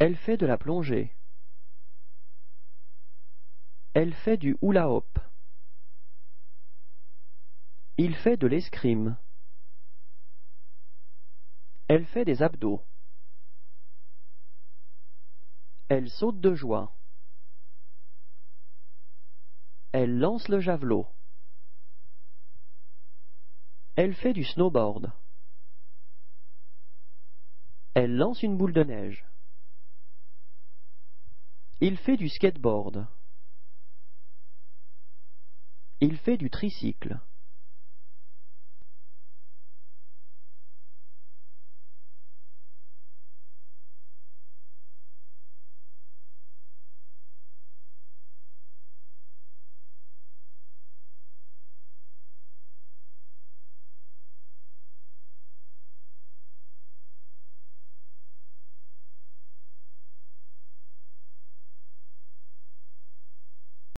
Elle fait de la plongée. Elle fait du hula-hoop. Il fait de l'escrime. Elle fait des abdos. Elle saute de joie. Elle lance le javelot. Elle fait du snowboard. Elle lance une boule de neige. Il fait du skateboard. Il fait du tricycle.